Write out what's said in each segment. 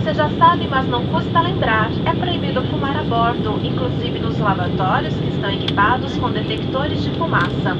você já sabe, mas não custa lembrar, é proibido fumar a bordo, inclusive nos lavatórios que estão equipados com detectores de fumaça.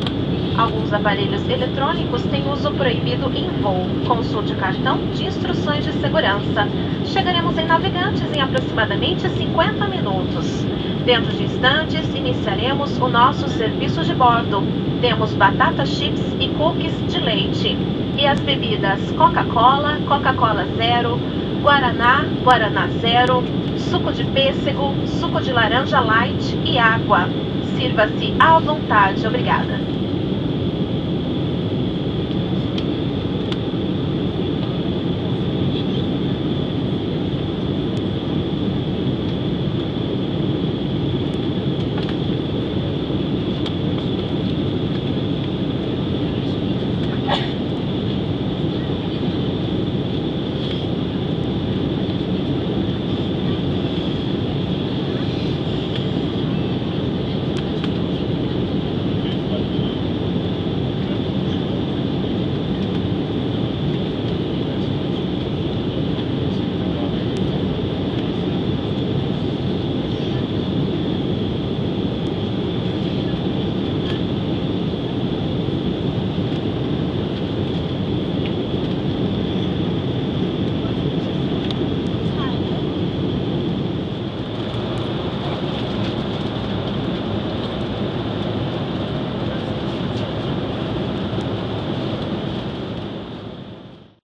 Alguns aparelhos eletrônicos têm uso proibido em voo. Consulte o cartão de instruções de segurança. Chegaremos em Navegantes em aproximadamente 50 minutos. Dentro de instantes, iniciaremos o nosso serviço de bordo. Temos batata chips e cookies de leite. E as bebidas Coca-Cola, Coca-Cola Zero, Guaraná, Guaraná Zero, suco de pêssego, suco de laranja light e água. Sirva-se à vontade. Obrigada.